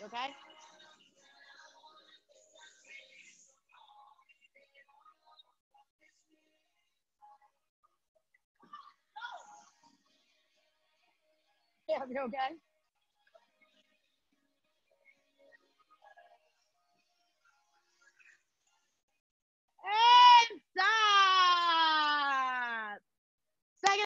You okay? Yeah, you okay?